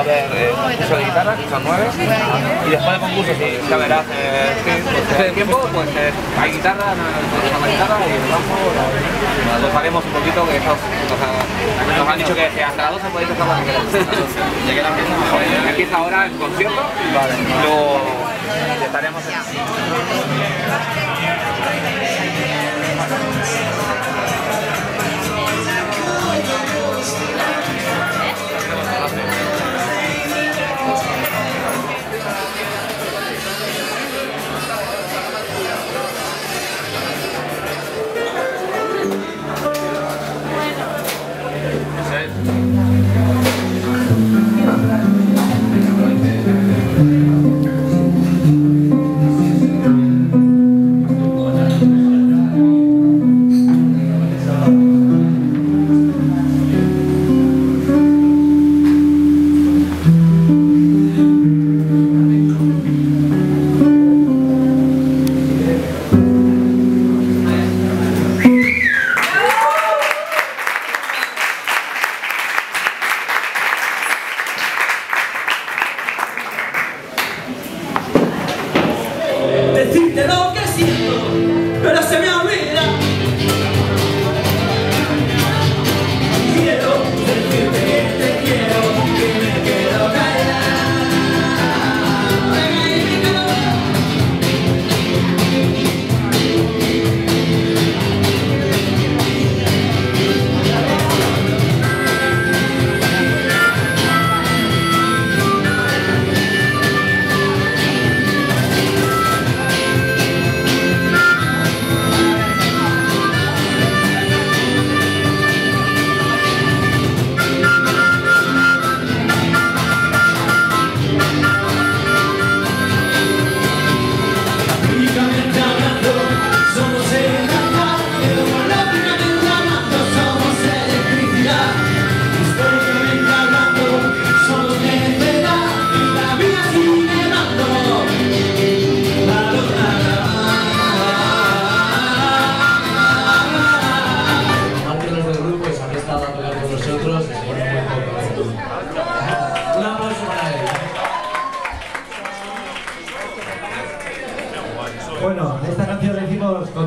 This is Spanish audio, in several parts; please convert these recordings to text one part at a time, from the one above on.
va a haber eh, concurso de guitarra, que son nueve, y después del concurso, si ya verás, eh, ese tiempo, pues eh, hay guitarra, guitarra y el bajo, lo, sabemos un poquito, que esos, nos, nos han dicho que que hasta las 12 podéis tocar cuando queráis. Ya que la empieza ahora el concierto, vale. luego estaremos en...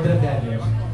outra velha.